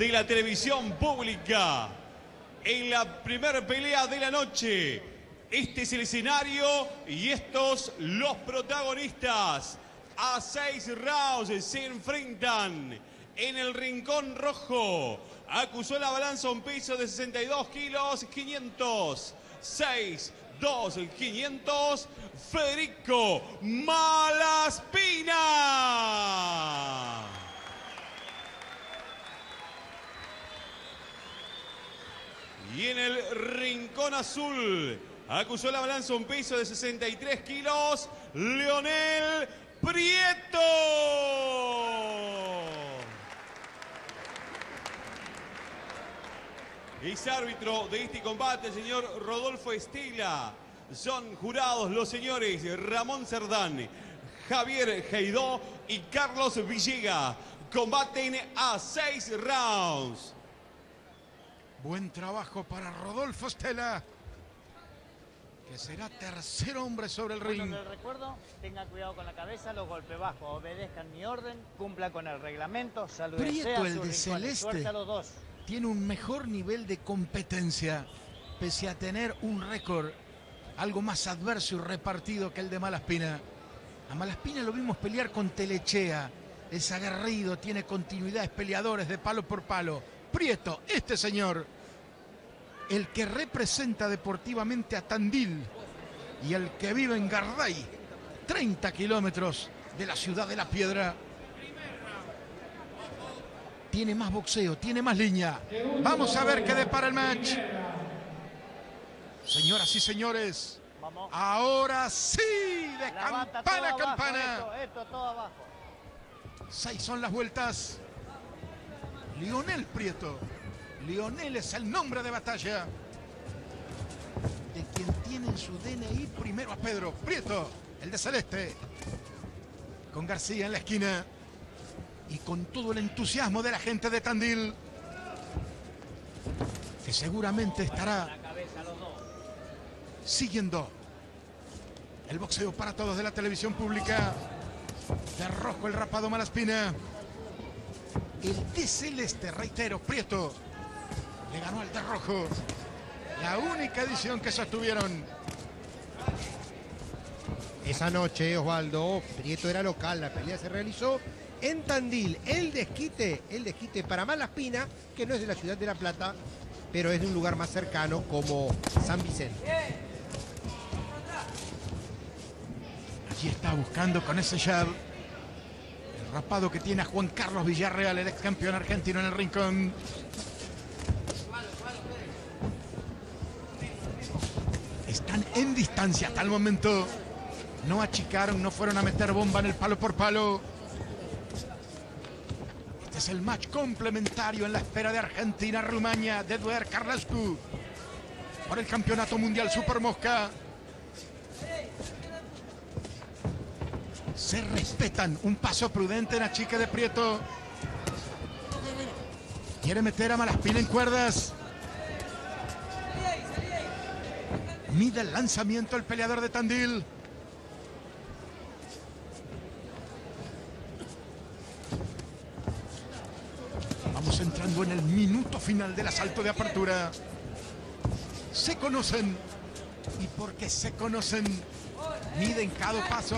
de la televisión pública. En la primera pelea de la noche, este es el escenario y estos los protagonistas. A seis rounds se enfrentan en el rincón rojo. Acusó la balanza un peso de 62 kilos 500. 6, 2, 500. Federico Malaspina. Y en el rincón azul acusó la balanza un peso de 63 kilos, Leonel Prieto. Es árbitro de este combate el señor Rodolfo Estela. Son jurados los señores Ramón Cerdán, Javier Geidó y Carlos Villega. Combaten a seis rounds. Buen trabajo para Rodolfo Estela, que será tercer hombre sobre el ring. Les recuerdo, tengan cuidado con la cabeza, los golpes bajos, obedezcan mi orden, cumplan con el reglamento, saluden Prieto, el de celeste, a los dos. tiene un mejor nivel de competencia, pese a tener un récord algo más adverso y repartido que el de Malaspina. A Malaspina lo vimos pelear con Telechea, es aguerrido, tiene continuidad, es peleadores de palo por palo. Prieto, este señor, el que representa deportivamente a Tandil y el que vive en Garday, 30 kilómetros de la ciudad de la piedra. Tiene más boxeo, tiene más línea. Vamos a ver qué depara el match. Señoras y señores, ahora sí, de campana a campana. Seis son las vueltas. Lionel Prieto. Lionel es el nombre de batalla. De quien tiene en su DNI primero a Pedro Prieto, el de Celeste. Con García en la esquina. Y con todo el entusiasmo de la gente de Tandil. Que seguramente estará siguiendo el boxeo para todos de la televisión pública. De rojo el rapado Malaspina. El de celeste, reitero, Prieto. Le ganó al de rojo. La única edición que sostuvieron. Esa noche, Osvaldo, Prieto era local, la pelea se realizó en Tandil. El desquite, el desquite para Malaspina, que no es de la ciudad de La Plata, pero es de un lugar más cercano como San Vicente. Allí está buscando con ese jab. El rapado que tiene a Juan Carlos Villarreal, el ex campeón argentino en el rincón. Están en distancia hasta el momento. No achicaron, no fueron a meter bomba en el palo por palo. Este es el match complementario en la espera de Argentina-Rumania de Eduard Carlascu por el Campeonato Mundial Super Mosca. Se respetan. Un paso prudente en la chica de Prieto. Quiere meter a Malaspina en cuerdas. Mide el lanzamiento el peleador de Tandil. Vamos entrando en el minuto final del asalto de apertura. Se conocen. Y porque se conocen, miden cada paso.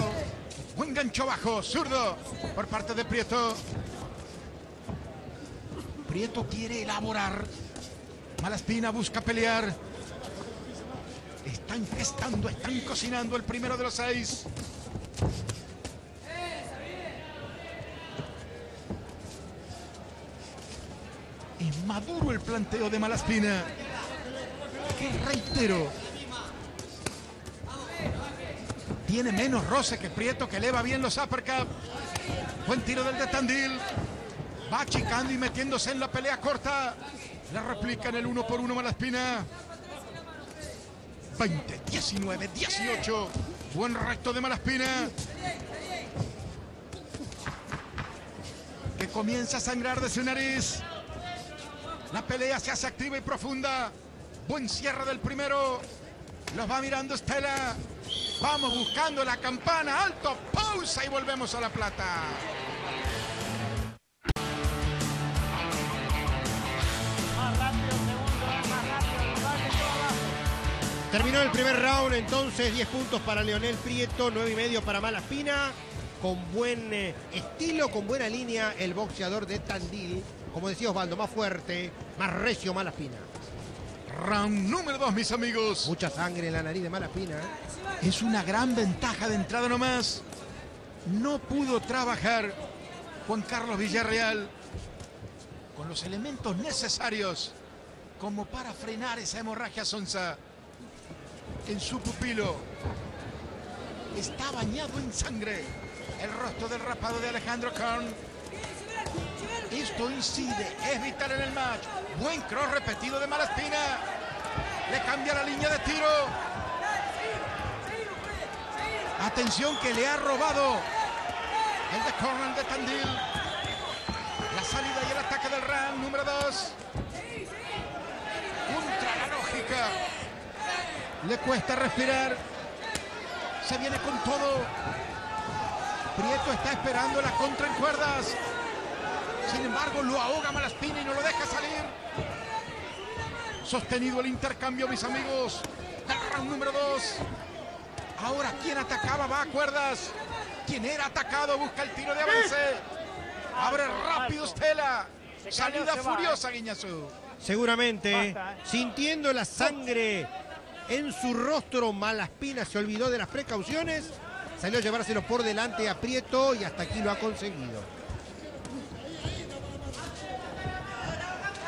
Buen gancho bajo, zurdo, por parte de Prieto. Prieto quiere elaborar. Malaspina busca pelear. Están gestando, están cocinando el primero de los seis. Es maduro el planteo de Malaspina. Que reitero. Tiene menos roce que Prieto, que eleva bien los uppercut. Buen tiro del de Tandil. Va achicando y metiéndose en la pelea corta. Le replican el uno por uno Malaspina. 20, 19, 18. Buen recto de Malaspina. Que comienza a sangrar de su nariz. La pelea se hace activa y profunda. Buen cierre del primero. Los va mirando Estela. Vamos buscando la campana, alto, pausa y volvemos a La Plata. Terminó el primer round, entonces 10 puntos para Leonel Prieto, 9 y medio para Malaspina. Con buen eh, estilo, con buena línea, el boxeador de Tandil. Como decía Osvaldo, más fuerte, más recio Malaspina. Round número 2, mis amigos. Mucha sangre en la nariz de Malaspina. ¿eh? Es una gran ventaja de entrada nomás. No pudo trabajar Juan Carlos Villarreal con los elementos necesarios como para frenar esa hemorragia sonsa en su pupilo. Está bañado en sangre el rostro del rapado de Alejandro Kern. Esto incide, es vital en el match. Buen cross repetido de Malaspina. Le cambia la línea de tiro. Atención que le ha robado el de Corran de Tandil. La salida y el ataque del round número 2. Contra la lógica. Le cuesta respirar. Se viene con todo. Prieto está esperando la contra en cuerdas. Sin embargo, lo ahoga Malaspina y no lo deja salir. Sostenido el intercambio, mis amigos. El round número 2. Ahora, ¿quién atacaba? Va a cuerdas. Quien era atacado busca el tiro de avance. Abre rápido Stella. Salida furiosa, Guiñazú. Seguramente, Basta, ¿eh? sintiendo la sangre en su rostro, Malaspina se olvidó de las precauciones, salió a llevárselo por delante a Prieto y hasta aquí lo ha conseguido.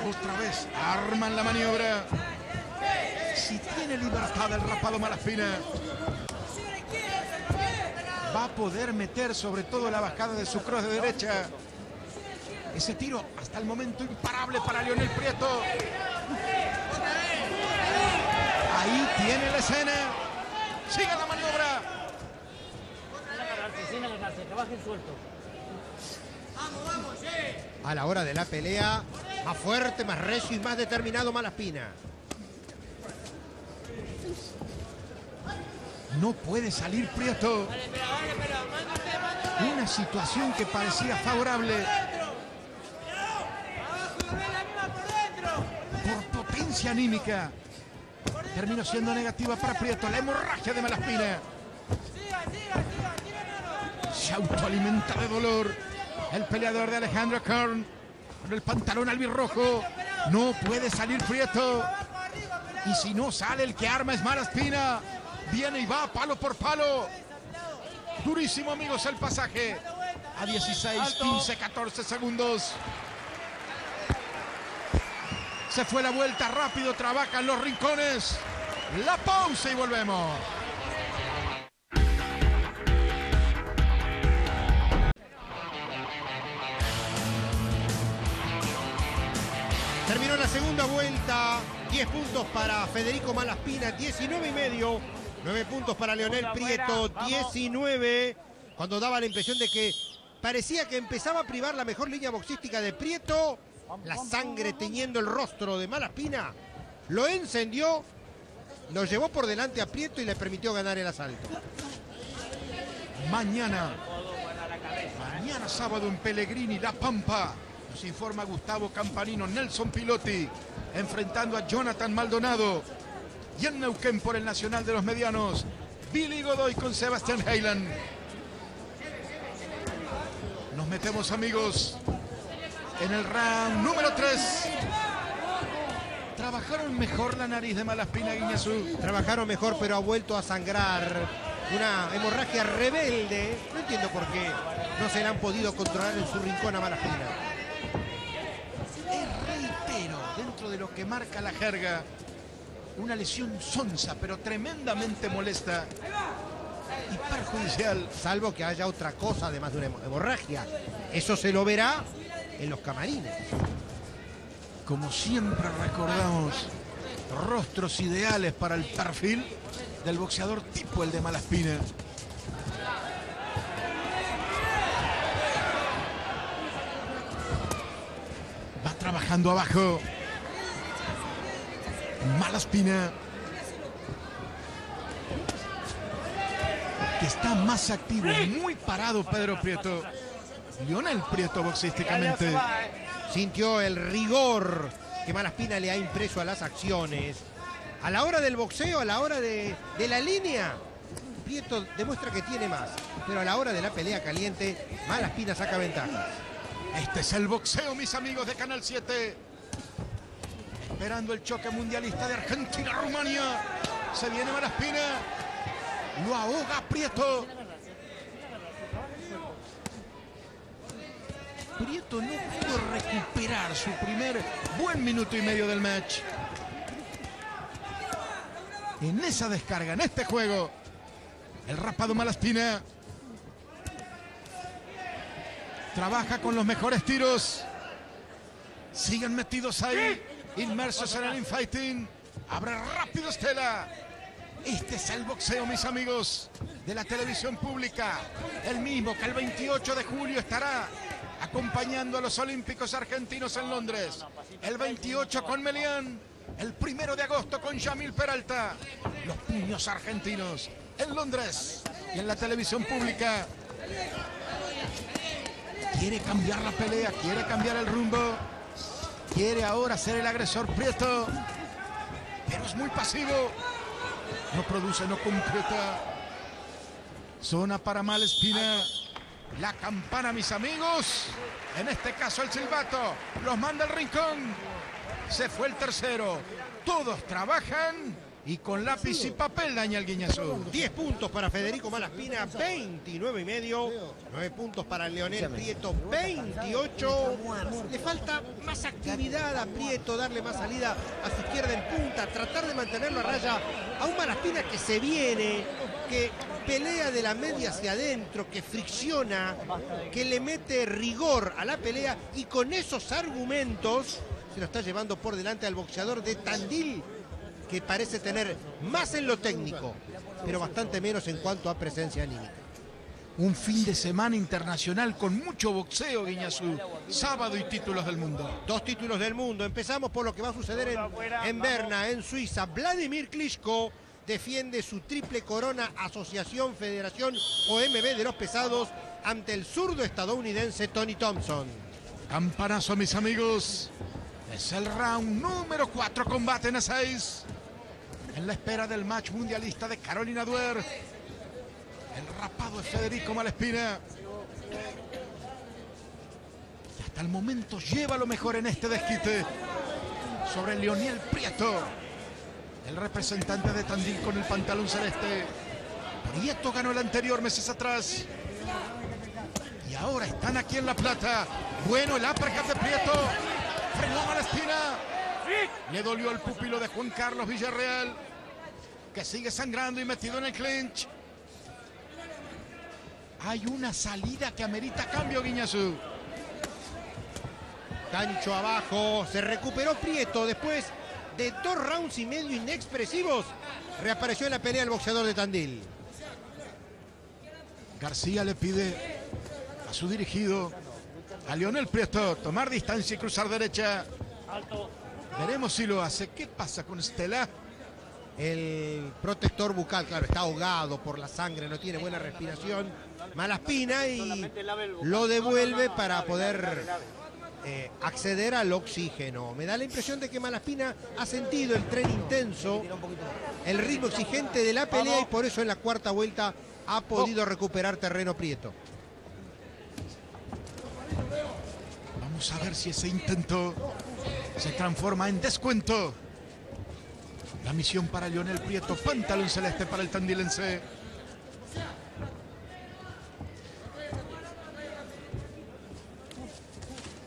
Otra vez arman la maniobra. Si tiene libertad el rapado Malaspina, va a poder meter sobre todo la bajada de su cross de derecha. Ese tiro hasta el momento imparable para Leonel Prieto. Ahí tiene la escena. Sigue la maniobra. A la hora de la pelea, más fuerte, más recio y más determinado Malaspina. No puede salir Prieto. Una situación que parecía favorable. Por potencia anímica. Terminó siendo negativa para Prieto. La hemorragia de Malaspina. Se autoalimenta de dolor. El peleador de Alejandro Kern. Con el pantalón albirrojo. No puede salir Prieto. Y si no sale, el que arma es Malaspina. Viene y va palo por palo. Durísimo, amigos, el pasaje. A 16, 15, 14 segundos. Se fue la vuelta rápido, trabajan los rincones. La pausa y volvemos. Segunda vuelta, 10 puntos para Federico Malaspina, 19 y medio, 9 puntos para Leonel Prieto, 19, cuando daba la impresión de que parecía que empezaba a privar la mejor línea boxística de Prieto, la sangre teñiendo el rostro de Malaspina, lo encendió, lo llevó por delante a Prieto y le permitió ganar el asalto. Mañana, mañana sábado en Pellegrini, La Pampa. Nos informa Gustavo Campanino, Nelson Pilotti, enfrentando a Jonathan Maldonado. Y en Neuquén por el Nacional de los Medianos, Billy Godoy con Sebastián Heiland. Nos metemos, amigos, en el round número 3. Trabajaron mejor la nariz de Malaspina Guiñazú. Trabajaron mejor, pero ha vuelto a sangrar. Una hemorragia rebelde. No entiendo por qué no se la han podido controlar en su rincón a Malaspina. Es, reitero, dentro de lo que marca la jerga, una lesión sonsa, pero tremendamente molesta y perjudicial. Salvo que haya otra cosa además de una hemo- hemorragia. Eso se lo verá en los camarines. Como siempre recordamos, rostros ideales para el perfil del boxeador tipo el de Malaspina. Va trabajando abajo. Malaspina. Que está más activo, muy parado Pedro Prieto. Lionel Prieto boxísticamente. Sintió el rigor que Malaspina le ha impreso a las acciones. A la hora del boxeo, a la hora de, de la línea, Prieto demuestra que tiene más. Pero a la hora de la pelea caliente, Malaspina saca ventaja. Este es el boxeo, mis amigos de Canal 7. Esperando el choque mundialista de Argentina-Rumania. Se viene Malaspina. Lo ahoga Prieto. Prieto no pudo recuperar su primer buen minuto y medio del match. En esa descarga, en este juego, el rapado Malaspina trabaja con los mejores tiros. Siguen metidos ahí, inmersos en el infighting. Abre rápido Estela. Este es el boxeo, mis amigos, de la televisión pública. El mismo que el 28 de julio estará acompañando a los Olímpicos Argentinos en Londres. El 28 con Melián. El primero de agosto con Yamil Peralta. Los puños argentinos en Londres y en la televisión pública. Quiere cambiar la pelea, quiere cambiar el rumbo. Quiere ahora ser el agresor Prieto. Pero es muy pasivo. No produce, no concreta. Zona para Malespina. La campana, mis amigos. En este caso el silbato. Los manda el rincón. Se fue el tercero. Todos trabajan y con lápiz y papel daña el Guiñazú. 10 puntos para Federico Malaspina, 29 y medio. 9 puntos para Leonel Prieto, 28. Le falta más actividad a Prieto, darle más salida a su izquierda en punta, tratar de mantenerlo a raya a un Malaspina que se viene, que pelea de la media hacia adentro, que fricciona, que le mete rigor a la pelea y con esos argumentos se lo está llevando por delante al boxeador de Tandil que parece tener más en lo técnico, pero bastante menos en cuanto a presencia anímica. Un fin de semana internacional con mucho boxeo, Guiñazú. Sábado y títulos del mundo. Dos títulos del mundo. Empezamos por lo que va a suceder en, en Berna, en Suiza. Vladimir Klitschko defiende su triple corona Asociación Federación OMB de los Pesados ante el zurdo estadounidense Tony Thompson. Campanazo, mis amigos. Es el round número 4, combaten a 6. En la espera del match mundialista de Carolina Duer. El rapado de Federico Malespina. Y hasta el momento lleva lo mejor en este desquite. Sobre Leoniel Prieto. El representante de Tandil con el pantalón celeste. Prieto ganó el anterior meses atrás. Y ahora están aquí en La Plata. Bueno, el uppercut de Prieto. Frenó Malespina. Le dolió el pupilo de Juan Carlos Villarreal. Que sigue sangrando y metido en el clinch. Hay una salida que amerita cambio, Guiñazú. Gancho abajo, se recuperó Prieto después de dos rounds y medio inexpresivos. Reapareció en la pelea el boxeador de Tandil. García le pide a su dirigido, a Leonel Prieto, tomar distancia y cruzar derecha. Veremos si lo hace. ¿Qué pasa con Estela? El protector bucal, claro, está ahogado por la sangre, no tiene buena respiración. Malaspina y lo devuelve para poder eh, acceder al oxígeno. Me da la impresión de que Malaspina ha sentido el tren intenso, el ritmo exigente de la pelea y por eso en la cuarta vuelta ha podido recuperar terreno Prieto. Vamos a ver si ese intento se transforma en descuento. La misión para Lionel Prieto, pantalón celeste para el tandilense.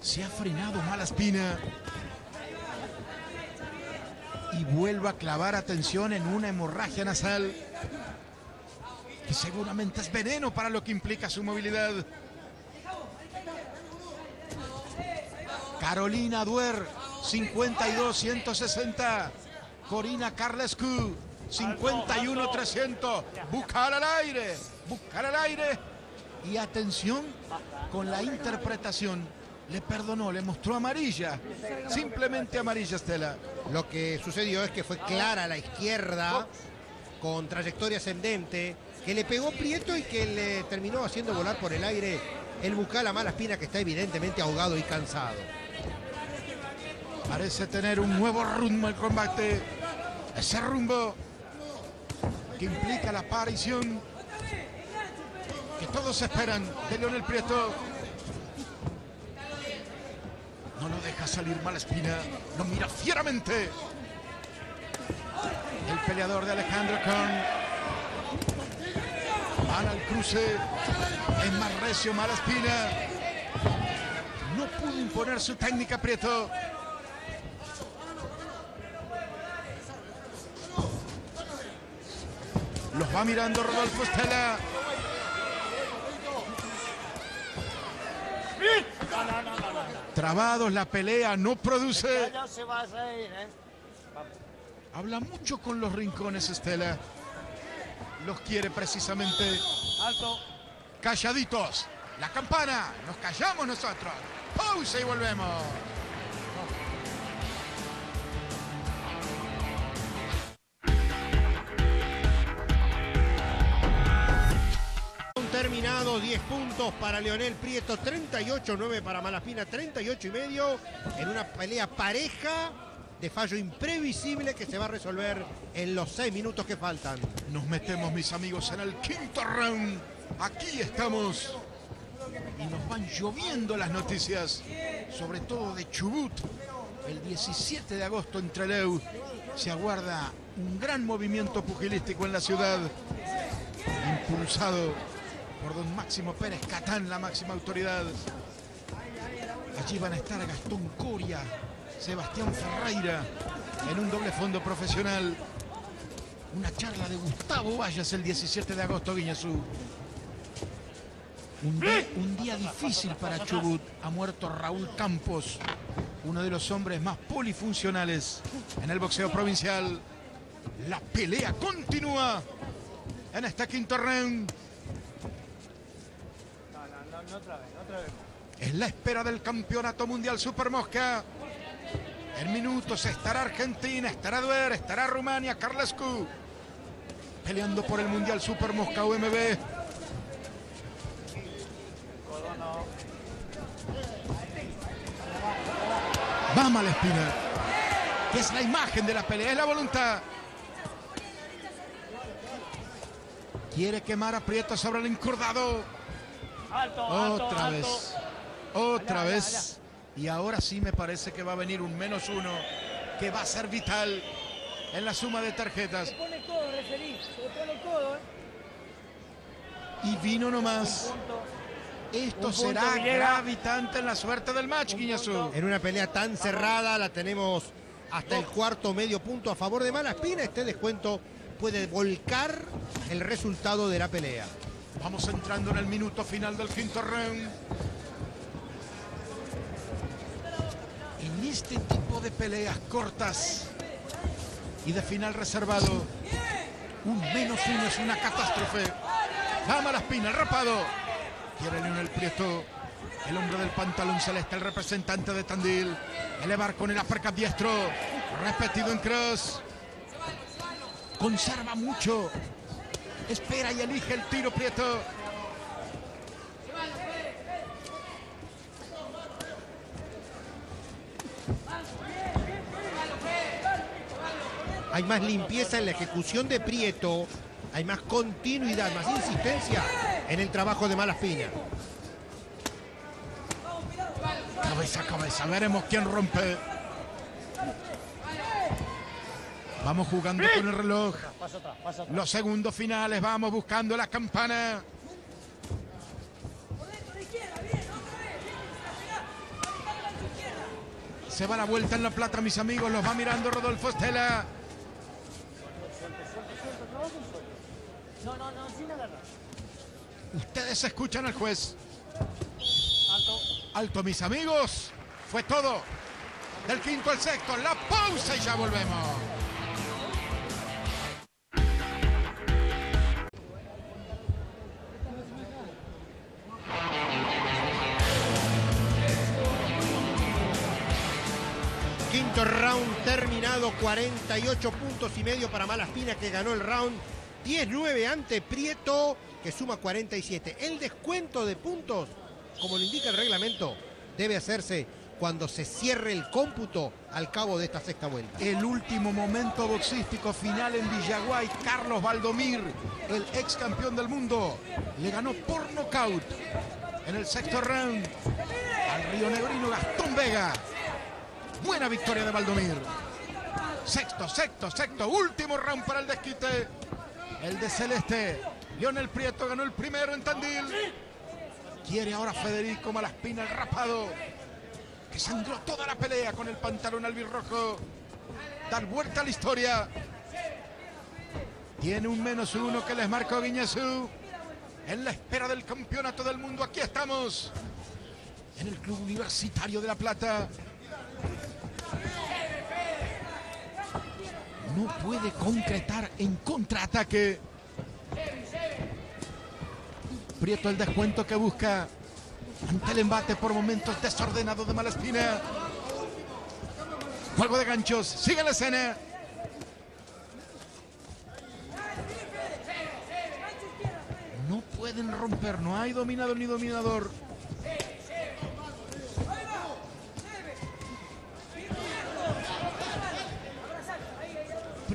Se ha frenado Malaspina. Y vuelve a clavar atención en una hemorragia nasal. Que seguramente es veneno para lo que implica su movilidad. Carolina Duer, 52-160. Corina Carlescu, 51-300. Buscar al aire, buscar al aire. Y atención con la interpretación. Le perdonó, le mostró amarilla. Simplemente amarilla, Estela. Lo que sucedió es que fue clara a la izquierda, con trayectoria ascendente, que le pegó Prieto y que le terminó haciendo volar por el aire el bucal a Malaspina, que está evidentemente ahogado y cansado. Parece tener un nuevo ritmo el combate. Ese rumbo que implica la aparición que todos esperan de Leonel Prieto. No lo deja salir mala espina, lo mira fieramente. El peleador de Alejandro Khan. Van al cruce, es más recio, mala espina. No pudo imponer su técnica Prieto. Los va mirando Rodolfo Estela. Trabados, la pelea no produce. Se va a ir, ¿eh? Habla mucho con los rincones Estela. Los quiere precisamente Alto. calladitos. La campana, nos callamos nosotros. Pausa y volvemos. Terminado, 10 puntos para Leonel Prieto, 38, 9 para Malaspina, 38 y medio, en una pelea pareja de fallo imprevisible que se va a resolver en los 6 minutos que faltan. Nos metemos, mis amigos, en el quinto round. Aquí estamos. Y nos van lloviendo las noticias, sobre todo de Chubut. El 17 de agosto en Trelew se aguarda un gran movimiento pugilístico en la ciudad, impulsado por don Máximo Pérez Catán, la máxima autoridad. Allí van a estar Gastón Coria, Sebastián Ferreira, en un doble fondo profesional. Una charla de Gustavo Vallas el 17 de agosto, Guiñazú. Un día, difícil para Chubut. Ha muerto Raúl Campos, uno de los hombres más polifuncionales en el boxeo provincial. La pelea continúa en este quinto round. No, no, no, otra vez, otra vez. Es la espera del campeonato mundial Super Mosca. En minutos estará Argentina, estará Duer, estará Rumania, Carlescu. Peleando por el mundial Super Mosca UMB. Codo no. Vamos a la espina. Que es la imagen de la pelea, es la voluntad. Quiere quemar a Prieto sobre el encordado. Alto, alto, Otra alto. vez. Otra vez. Y ahora sí me parece que va a venir un menos uno que va a ser vital en la suma de tarjetas. pone el codo, referí. Se le pone el codo, ¿eh? Y vino nomás. Esto será gravitante en la suerte del match, Guiñazú. En una pelea tan cerrada la tenemos hasta el cuarto medio punto a favor de Malaspina. Este descuento puede volcar el resultado de la pelea. Vamos entrando en el minuto final del quinto round. Este tipo de peleas cortas y de final reservado, un menos uno es una catástrofe. Vamos a la espina, rapado. Quiere Leonel Prieto, el hombre del pantalón celeste, el representante de Tandil. Elevar con el uppercut diestro, repetido en cross. Conserva mucho. Espera y elige el tiro Prieto. Hay más limpieza en la ejecución de Prieto, hay más continuidad, más insistencia en el trabajo de Malaspina. Cabeza a cabeza, veremos quién rompe. Vamos jugando con el reloj. Los segundos finales, vamos buscando la campana. Se va la vuelta en la plata, mis amigos. Los va mirando Rodolfo Estela. No, no, no, sin agarrar. Ustedes escuchan al juez. Alto. Alto, mis amigos. Fue todo. Del quinto al sexto. La pausa y ya volvemos. 48 puntos y medio para Malaspina que ganó el round 19 ante Prieto que suma 47. El descuento de puntos, como lo indica el reglamento, debe hacerse cuando se cierre el cómputo al cabo de esta sexta vuelta. El último momento boxístico final en Villaguay, Carlos Valdomir, el ex campeón del mundo, le ganó por nocaut en el sexto round al río negrino Gastón Vega. Buena victoria de Valdomir. Sexto, sexto, sexto, último round para el desquite. El de Celeste. Leonel Prieto ganó el primero en Tandil. Quiere ahora Federico Malaspina el rapado. Que sangró toda la pelea con el pantalón albirrojo. Dar vuelta a la historia. Tiene un menos uno que les marcó Guiñazú. En la espera del campeonato del mundo. Aquí estamos. En el Club Universitario de La Plata. No puede concretar en contraataque. Prieto el descuento que busca ante el embate por momentos desordenado de Malaspina. Juego de ganchos, sigue la escena. No pueden romper, no hay dominador ni dominador.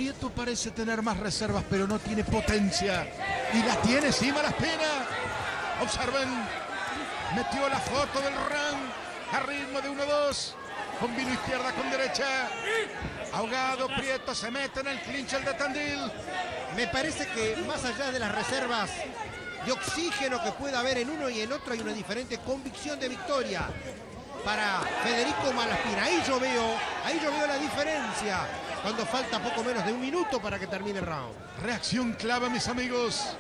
Prieto parece tener más reservas, pero no tiene potencia. Y la tiene, sí, Malaspina. Observen, metió la foto del round a ritmo de 1-2. Combino izquierda con derecha. Ahogado, Prieto se mete en el clinch el de Tandil. Me parece que más allá de las reservas de oxígeno que pueda haber en uno y en otro hay una diferente convicción de victoria para Federico Malaspina. Ahí yo veo, ahí yo veo la diferencia cuando falta poco menos de un minuto para que termine el round. Reacción clave, mis amigos,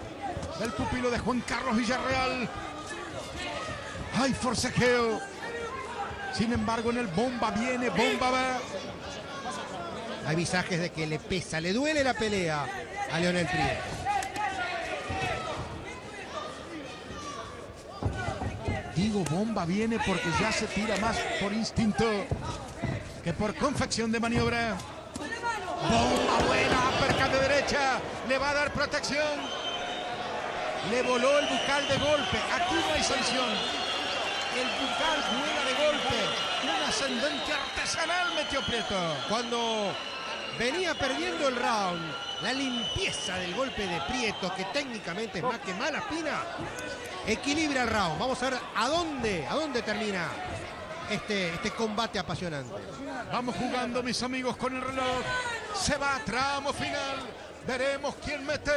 del pupilo de Juan Carlos Villarreal. Hay forcejeo. Sin embargo, en el bomba viene, bomba va. Hay visajes de que le pesa, le duele la pelea a Leonel Prieto. Digo, bomba viene porque ya se tira más por instinto que por confección de maniobra. Bomba buena, perca de derecha, le va a dar protección. Le voló el bucal de golpe. Aquí no hay sanción. El bucal vuela de golpe. Un ascendente artesanal metió Prieto. Cuando venía perdiendo el round, la limpieza del golpe de Prieto, que técnicamente es más que Malaspina, equilibra el round. Vamos a ver a dónde, a dónde termina este, este combate apasionante. Vamos jugando, mis amigos, con el reloj. Se va a tramo final. Veremos quién mete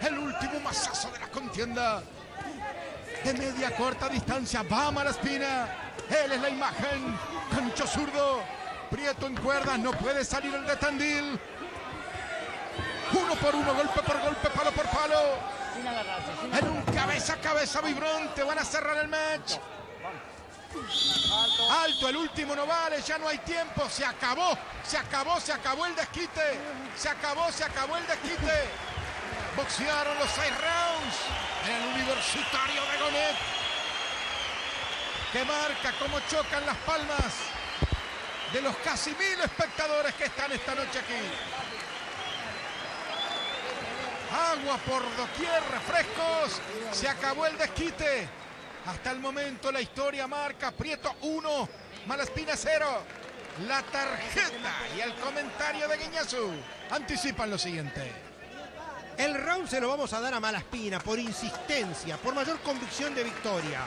el último mazazo de la contienda. De media corta distancia va Malaspina. Él es la imagen. Cancho zurdo. Prieto en cuerdas. No puede salir el de Tandil. Uno por uno, golpe por golpe, palo por palo. En un cabeza a cabeza vibrante. Van a cerrar el match. alto. Alto, el último no vale, ya no hay tiempo, se acabó, se acabó, se acabó el desquite, se acabó, se acabó el desquite. Boxearon los seis rounds en el universitario de Gonet. Que marca cómo chocan las palmas de los casi mil espectadores que están esta noche aquí. Agua por doquier, refrescos. Se acabó el desquite. Hasta el momento la historia marca Prieto 1, Malaspina 0. La tarjeta y el comentario de Guiñazú anticipan lo siguiente. El round se lo vamos a dar a Malaspina por insistencia, por mayor convicción de victoria.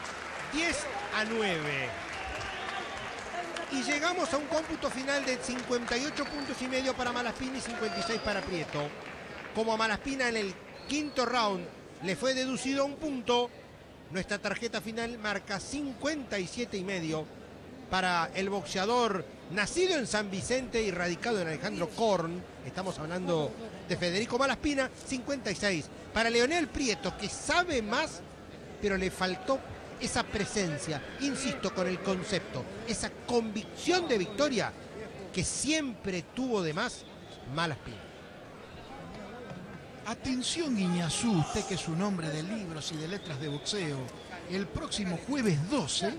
10 a 9. Y llegamos a un cómputo final de 58 puntos y medio para Malaspina y 56 para Prieto. Como a Malaspina en el quinto round le fue deducido un punto, nuestra tarjeta final marca 57 y medio para el boxeador nacido en San Vicente y radicado en Alejandro Korn. Estamos hablando de Federico Malaspina, 56. Para Leonel Prieto, que sabe más, pero le faltó esa presencia, insisto con el concepto, esa convicción de victoria que siempre tuvo de más Malaspina. Atención Guiñazú, usted que es un hombre de libros y de letras de boxeo, el próximo jueves 12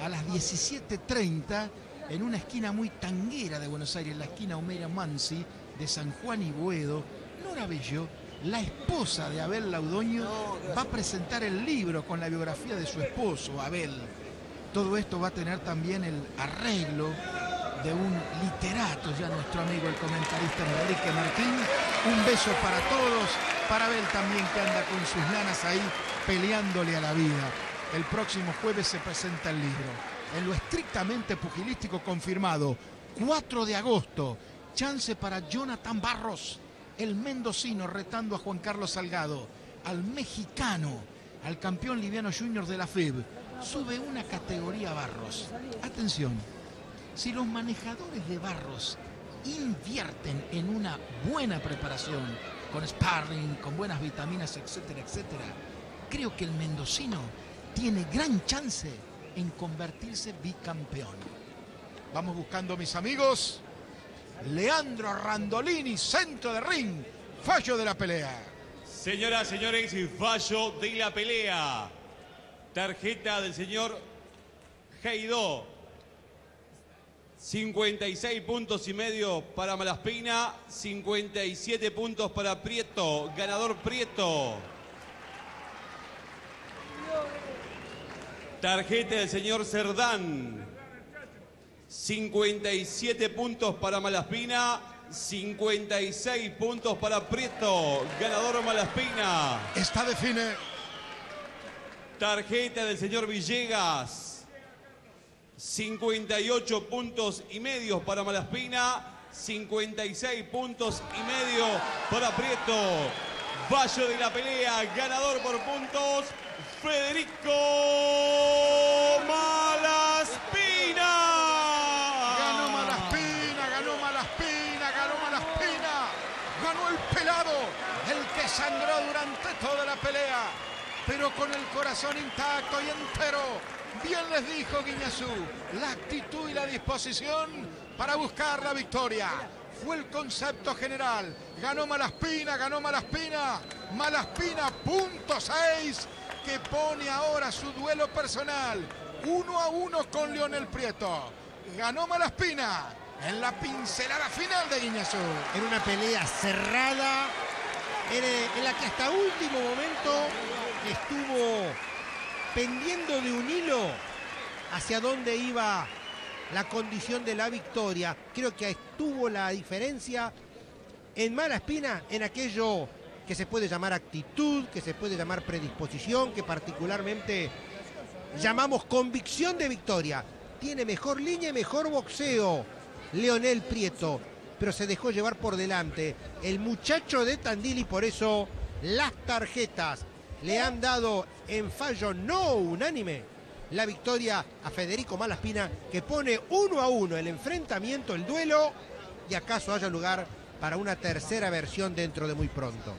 a las 17.30 en una esquina muy tanguera de Buenos Aires, la esquina Homera Mansi de San Juan y Boedo, Nora Bello, la esposa de Abel Laudoño, va a presentar el libro con la biografía de su esposo, Abel. todo esto va a tener también el arreglo de un literato, ya nuestro amigo el comentarista Enrique Martín. Un beso para todos, para Abel también que anda con sus nanas ahí peleándole a la vida. El próximo jueves se presenta el libro. En lo estrictamente pugilístico confirmado, 4 de agosto, chance para Jonathan Barros, el mendocino retando a Juan Carlos Salgado, al mexicano, al campeón liviano junior de la FIB. Sube una categoría Barros. Atención, si los manejadores de Barros invierten en una buena preparación, con sparring, con buenas vitaminas, etcétera, etcétera, creo que el mendocino tiene gran chance en convertirse bicampeón. Vamos buscando, mis amigos. Leandro Randolini, centro de ring, fallo de la pelea. Señoras, señores, fallo de la pelea. Tarjeta del señor Heidó. 56 puntos y medio para Malaspina, 57 puntos para Prieto, ganador Prieto. Tarjeta del señor Cerdán. 57 puntos para Malaspina, 56 puntos para Prieto, ganador Malaspina. Esta define. Tarjeta del señor Villegas. 58 puntos y medio para Malaspina, 56 puntos y medio para Prieto. Fallo de la pelea, ganador por puntos, Federico Malaspina. Ganó Malaspina, ganó Malaspina, ganó Malaspina. Ganó el pelado, el que sangró durante toda la pelea, pero con el corazón intacto y entero. Bien les dijo Guiñazú, la actitud y la disposición para buscar la victoria. Fue el concepto general. Ganó Malaspina, ganó Malaspina. Malaspina, punto 6, que pone ahora su duelo personal. Uno a uno con Leonel Prieto. Ganó Malaspina en la pincelada final de Guiñazú. Era una pelea cerrada, en, en la que hasta último momento estuvo pendiendo de un hilo hacia dónde iba la condición de la victoria. Creo que estuvo la diferencia en Malaspina en aquello que se puede llamar actitud, que se puede llamar predisposición, que particularmente llamamos convicción de victoria. Tiene mejor línea y mejor boxeo Leonel Prieto, pero se dejó llevar por delante el muchacho de Tandil y por eso las tarjetas le han dado en fallo no unánime la victoria a Federico Malaspina que pone uno a uno el enfrentamiento, el duelo y acaso haya lugar para una tercera versión dentro de muy pronto.